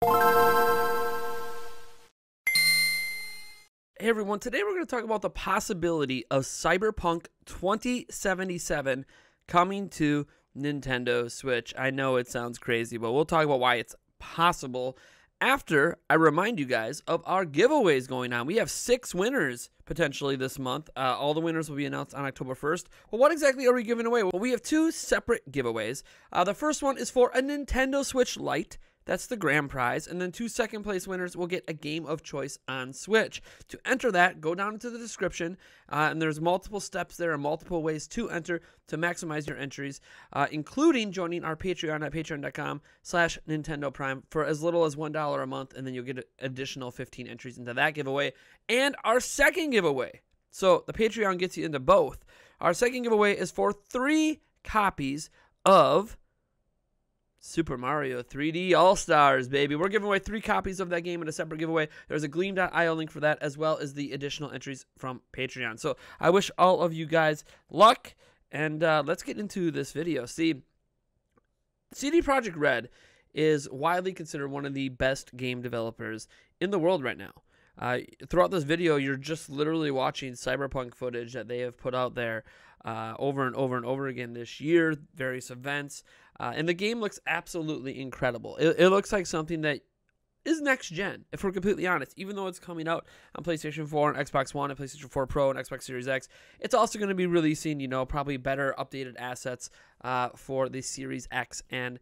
Hey everyone, today we're going to talk about the possibility of Cyberpunk 2077 coming to Nintendo Switch. I know it sounds crazy, but we'll talk about why it's possible after I remind you guys of our giveaways going on. We have six winners potentially this month. Uh, all the winners will be announced on October 1st. Well, what exactly are we giving away? Well, we have two separate giveaways. Uh, the first one is for a Nintendo Switch Lite. That's the grand prize. And then two second place winners will get a game of choice on Switch. To enter that, go down into the description, uh, and there's multiple steps there and multiple ways to enter to maximize your entries, uh, including joining our Patreon at patreon.com slash Nintendo Prime for as little as $1 a month, and then you'll get additional 15 entries into that giveaway. And our second giveaway. So the Patreon gets you into both. Our second giveaway is for three copies of Super Mario 3D All Stars, baby. We're giving away three copies of that game in a separate giveaway. There's a gleam.io link for that, as well as the additional entries from Patreon. So I wish all of you guys luck, and uh, let's get into this video. See, CD Projekt Red is widely considered one of the best game developers in the world right now. Uh, throughout this video, you're just literally watching cyberpunk footage that they have put out there uh, over and over and over again this year, various events. Uh, and the game looks absolutely incredible. It, it looks like something that is next gen, if we're completely honest. Even though it's coming out on PlayStation 4 and Xbox One and PlayStation 4 Pro and Xbox Series X, it's also going to be releasing, you know, probably better updated assets uh, for the Series X and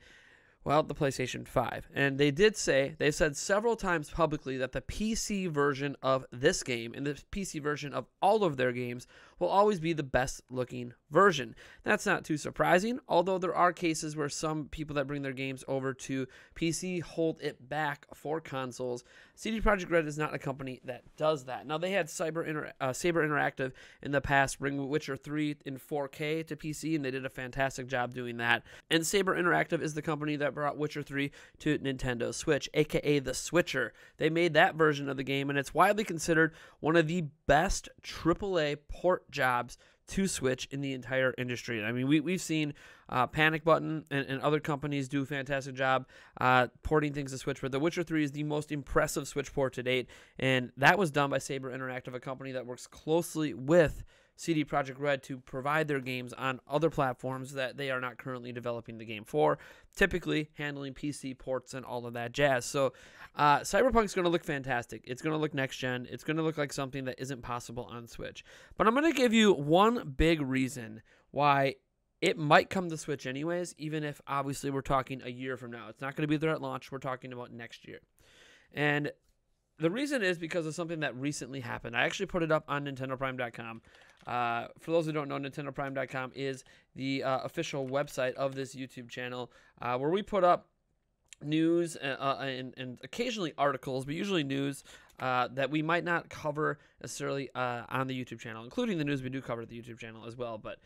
well, the PlayStation 5. And they did say, they've said several times publicly that the PC version of this game and the PC version of all of their games will always be the best looking version. That's not too surprising, although there are cases where some people that bring their games over to PC hold it back for consoles. CD Projekt Red is not a company that does that. Now, they had Cyber Inter- uh, Saber Interactive in the past bring Witcher 3 in 4K to PC, and they did a fantastic job doing that. And Saber Interactive is the company that brought Witcher 3 to Nintendo Switch, aka the Switcher. They made that version of the game, and it's widely considered one of the best AAA port jobs to Switch in the entire industry. I mean, we, we've seen uh, Panic Button and, and, other companies do a fantastic job uh, porting things to Switch, but The Witcher 3 is the most impressive Switch port to date, and that was done by Saber Interactive, a company that works closely with CD Projekt Red to provide their games on other platforms that they are not currently developing the game for, typically handling PC ports and all of that jazz. So, uh, Cyberpunk's going to look fantastic. It's going to look next gen. It's going to look like something that isn't possible on Switch. But I'm going to give you one big reason why it might come to Switch anyways, even if obviously we're talking a year from now. It's not going to be there at launch. We're talking about next year. And the reason is because of something that recently happened. I actually put it up on NintendoPrime.com. Uh, for those who don't know, NintendoPrime.com is the uh, official website of this YouTube channel uh, where we put up news uh, uh, and, and, occasionally articles, but usually news uh, that we might not cover necessarily on the YouTube channel, including the news we do cover at the YouTube channel as well. But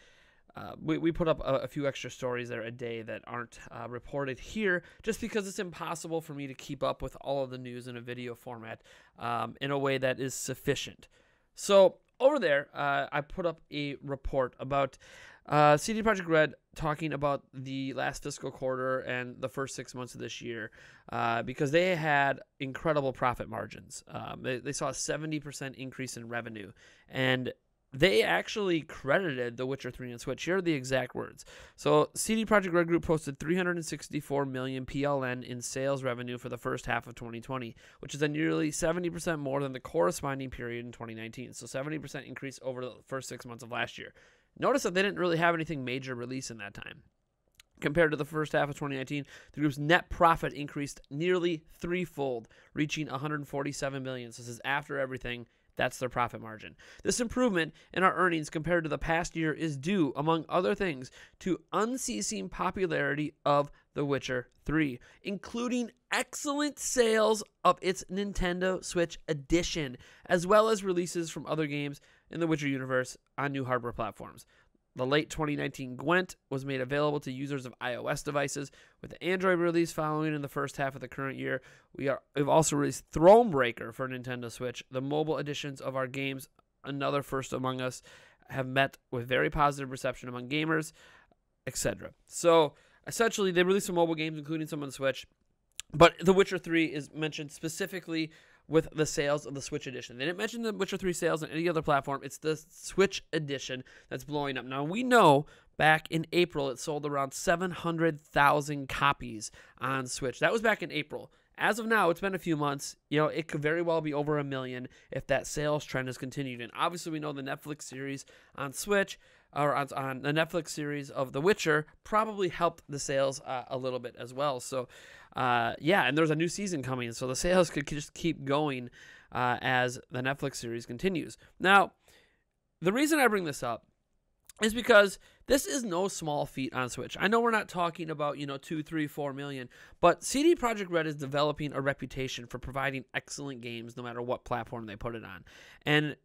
uh, we, we put up a, a, few extra stories there a day that aren't uh, reported here just because it's impossible for me to keep up with all of the news in a video format um, in a way that is sufficient. So, over there, uh, I put up a report about uh, CD Projekt Red talking about the last fiscal quarter and the first six months of this year uh, because they had incredible profit margins. Um, they, they saw a 70% increase in revenue. And they actually credited The Witcher 3 and Switch. Here are the exact words. So, CD Projekt Red Group posted 364 million PLN in sales revenue for the first half of 2020, which is a nearly 70% more than the corresponding period in 2019. So, 70% increase over the first six months of last year. Notice that they didn't really have anything major release in that time. Compared to the first half of 2019, the group's net profit increased nearly threefold, reaching 147 million. So this is after everything that's their profit margin. This improvement in our earnings compared to the past year is due, among other things, to unceasing popularity of The Witcher 3, including excellent sales of its Nintendo Switch Edition, as well as releases from other games in the Witcher universe on new hardware platforms. The late 2019 Gwent was made available to users of iOS devices, with the Android release following in the first half of the current year. We are we've also released Thronebreaker for Nintendo Switch. The mobile editions of our games, another first among us, have met with very positive reception among gamers, etc. So essentially, they released some mobile games, including some on the Switch. But The Witcher 3 is mentioned specifically with the sales of the Switch edition. They didn't mention the Witcher 3 sales on any other platform. It's the Switch edition that's blowing up. Now, we know back in April it sold around 700,000 copies on Switch. That was back in April. As of now, it's been a few months. You know, it could very well be over a million if that sales trend has continued. And obviously, we know the Netflix series on Switch or on, on the Netflix series of The Witcher probably helped the sales uh, a little bit as well. So, uh, yeah, and there's a new season coming, so the sales could just keep going uh, as the Netflix series continues. Now, the reason I bring this up is because this is no small feat on Switch. I know we're not talking about, you know, two, three, four million, but CD Projekt Red is developing a reputation for providing excellent games no matter what platform they put it on. And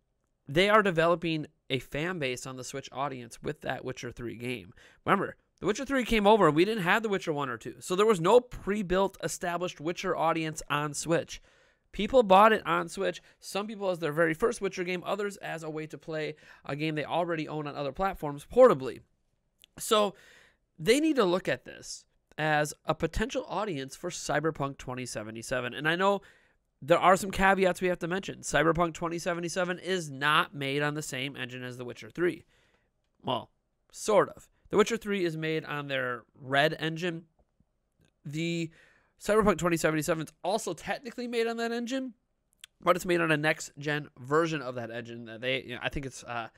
they are developing a fan base on the Switch audience with that Witcher 3 game. Remember, The Witcher 3 came over and we didn't have The Witcher 1 or 2. So there was no pre built, established Witcher audience on Switch. People bought it on Switch. Some people as their very first Witcher game, others as a way to play a game they already own on other platforms portably. So they need to look at this as a potential audience for Cyberpunk 2077. And I know there are some caveats we have to mention. Cyberpunk 2077 is not made on the same engine as The Witcher 3. Well, sort of. The Witcher 3 is made on their Red engine. The Cyberpunk 2077 is also technically made on that engine, but it's made on a next gen version of that engine. That they, you know, I think it's uh,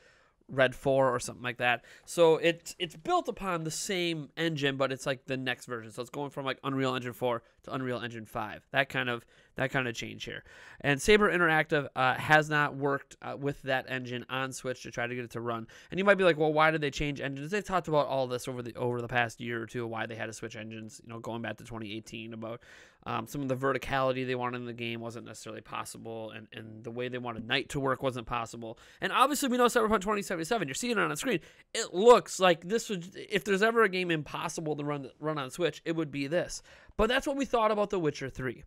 Red 4 or something like that. So it's it's built upon the same engine, but it's like the next version. So it's going from like Unreal Engine 4 to Unreal Engine 5. That kind of that kind of change here. And Saber Interactive uh, has not worked uh, with that engine on Switch to try to get it to run. And you might be like, well, why did they change engines? They talked about all this over the over the past year or two, why they had to switch engines. You know, going back to 2018 about um, some of the verticality they wanted in the game wasn't necessarily possible, and, and the way they wanted night to work wasn't possible. And obviously, we know Cyberpunk 2077. You're seeing it on the screen. It looks like this would, if there's ever a game impossible to run run on Switch, it would be this. But that's what we thought about The Witcher 3.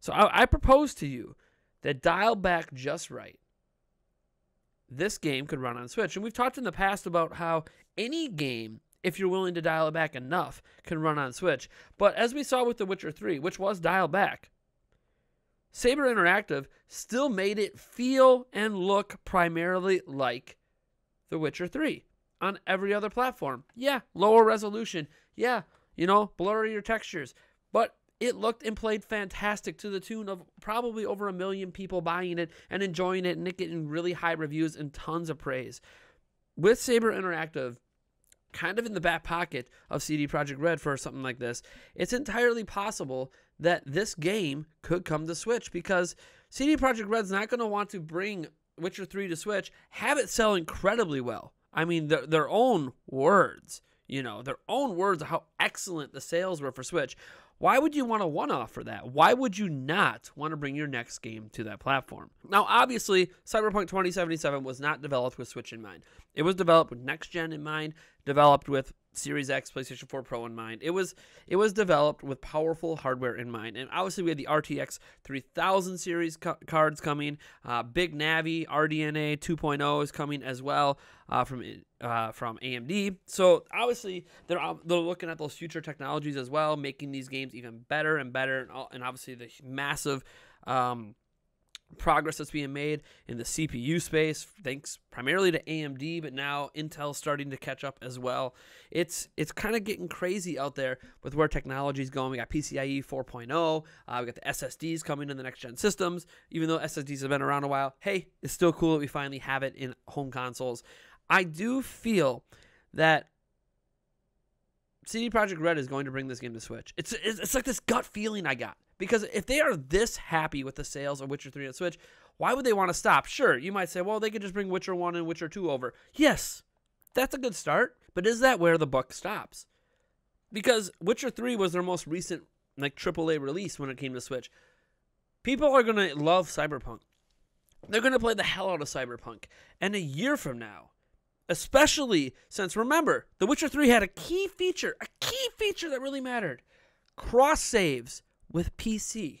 So I, I propose to you that dial back just right. This game could run on Switch. And we've talked in the past about how any game if you're willing to dial it back enough, can run on Switch. But as we saw with The Witcher 3, which was dialed back, Saber Interactive still made it feel and look primarily like The Witcher 3 on every other platform. Yeah, lower resolution. Yeah, you know, blurrier textures. But it looked and played fantastic to the tune of probably over a million people buying it and enjoying it and it getting really high reviews and tons of praise. With Saber Interactive, kind of in the back pocket of CD Projekt Red for something like this, it's entirely possible that this game could come to Switch because CD Projekt Red's not going to want to bring Witcher 3 to Switch, have it sell incredibly well. I mean, their, their own words, you know, their own words of how excellent the sales were for Switch. Why would you want a one off for that? Why would you not want to bring your next game to that platform? Now, obviously, Cyberpunk 2077 was not developed with Switch in mind. It was developed with next gen in mind, developed with Series X, PlayStation 4 Pro in mind. It was it was developed with powerful hardware in mind, and obviously we had the RTX 3000 series ca- cards coming. Uh, Big Navi RDNA 2.0 is coming as well uh, from uh, from AMD. So obviously they're they're looking at those future technologies as well, making these games even better and better, and, and obviously the massive. Um, progress that's being made in the CPU space, thanks primarily to AMD, but now Intel's starting to catch up as well. It's it's kind of getting crazy out there with where technology is going. We got PCIe 4.0, uh, we got the SSDs coming in the next gen systems. Even though SSDs have been around a while, hey, it's still cool that we finally have it in home consoles. I do feel that CD Projekt Red is going to bring this game to Switch. It's, it's it's like this gut feeling I got. Because if they are this happy with the sales of Witcher 3 on Switch, why would they want to stop? Sure, you might say, well, they could just bring Witcher 1 and Witcher 2 over. Yes, that's a good start, but is that where the buck stops? Because Witcher 3 was their most recent like AAA release when it came to Switch. People are going to love Cyberpunk. They're going to play the hell out of Cyberpunk. And a year from now, especially since remember, The Witcher 3 had a key feature, a key feature that really mattered. Cross saves with PC.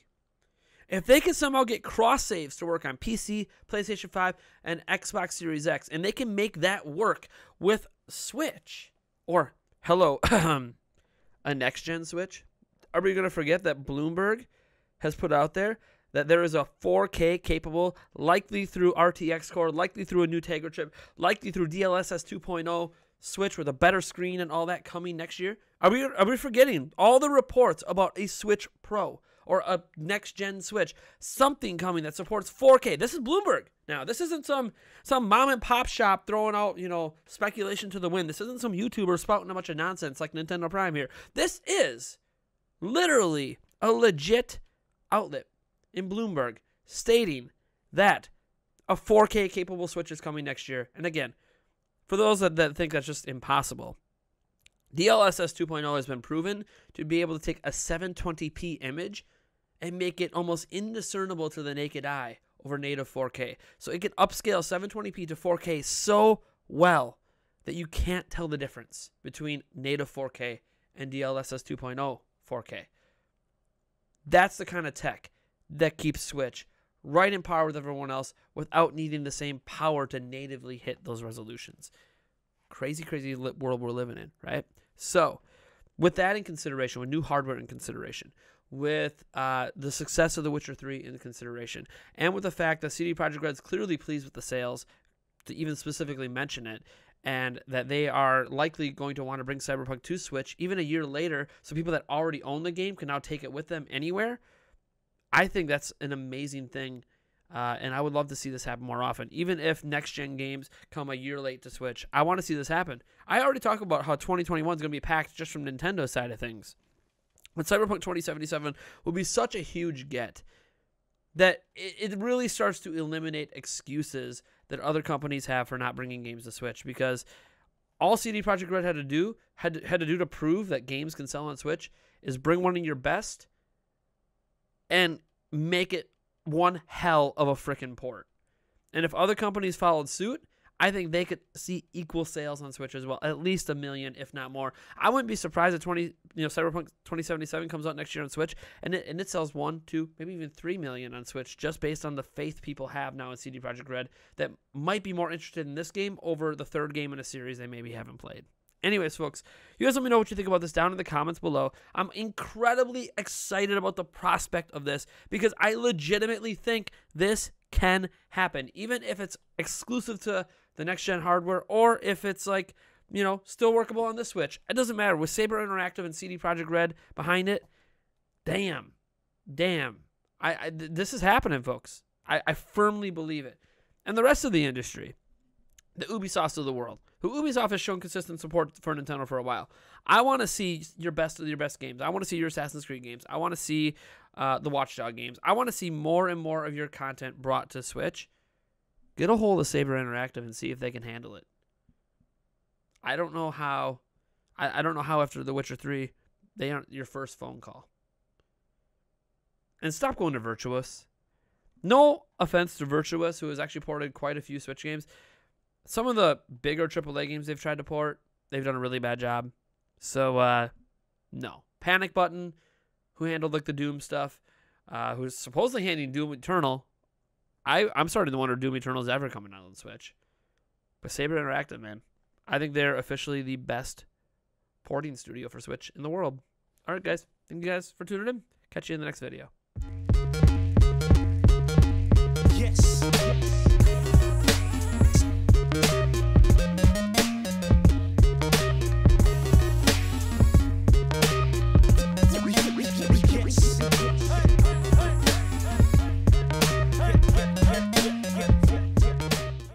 If they can somehow get cross saves to work on PC, PlayStation 5, and Xbox Series X, and they can make that work with Switch, or hello, a next gen Switch, are we going to forget that Bloomberg has put out there that there is a 4K capable, likely through RTX core, likely through a new Tegra chip, likely through DLSS 2.0 Switch with a better screen and all that coming next year? Are we are we forgetting all the reports about a Switch Pro or a next gen Switch, something coming that supports 4K? This is Bloomberg. Now, this isn't some some mom and pop shop throwing out, you know, speculation to the wind. This isn't some YouTuber spouting a bunch of nonsense like Nintendo Prime here. This is literally a legit outlet in Bloomberg stating that a 4K capable Switch is coming next year. And again, for those that, that think that's just impossible, DLSS 2.0 has been proven to be able to take a 720p image and make it almost indiscernible to the naked eye over native 4K. So it can upscale 720p to 4K so well that you can't tell the difference between native 4K and DLSS 2.0 4K. That's the kind of tech that keeps Switch right in par with everyone else without needing the same power to natively hit those resolutions. Crazy, crazy world we're living in, right? So, with that in consideration, with new hardware in consideration, with uh, the success of The Witcher 3 in consideration, and with the fact that CD Projekt Red's clearly pleased with the sales, to even specifically mention it, and that they are likely going to want to bring Cyberpunk to Switch even a year later, so people that already own the game can now take it with them anywhere. I think that's an amazing thing. Uh, and I would love to see this happen more often. Even if next gen games come a year late to Switch, I want to see this happen. I already talked about how 2021 is going to be packed just from Nintendo side of things. But Cyberpunk 2077 will be such a huge get that it, it really starts to eliminate excuses that other companies have for not bringing games to Switch because all CD Projekt Red had to do had to, had to do to prove that games can sell on Switch is bring one of your best and make it one hell of a freaking port. And if other companies followed suit, I think they could see equal sales on Switch as well, at least a million, if not more. I wouldn't be surprised if twenty, you know, Cyberpunk twenty seventy seven comes out next year on Switch, and it and it sells one, two, maybe even three million on Switch, just based on the faith people have now in CD Projekt Red that might be more interested in this game over the third game in a series they maybe haven't played. Anyways, folks, you guys let me know what you think about this down in the comments below. I'm incredibly excited about the prospect of this because I legitimately think this can happen, even if it's exclusive to the next gen hardware or if it's like, you know, still workable on the Switch. It doesn't matter. With Saber Interactive and CD Projekt Red behind it, damn, damn. I, I this is happening, folks. I, I firmly believe it. And the rest of the industry, the Ubisoft of the world, who Ubisoft has shown consistent support for Nintendo for a while. I want to see your best of your best games. I want to see your Assassin's Creed games. I want to see uh, the Watch Dogs games. I want to see more and more of your content brought to Switch. Get a hold of Saber Interactive and see if they can handle it. I don't know how. I, I don't know how after The Witcher Three, they aren't your first phone call. And stop going to Virtuos. No offense to Virtuos, who has actually ported quite a few Switch games some of the bigger AAA games they've tried to port, they've done a really bad job. So uh, no, Panic Button, who handled like the Doom stuff, uh, who's supposedly handling Doom Eternal. I I'm starting to wonder Doom Eternal is ever coming out on the Switch. But Saber Interactive, man, I think they're officially the best porting studio for Switch in the world. All right, guys, thank you guys for tuning in. Catch you in the next video.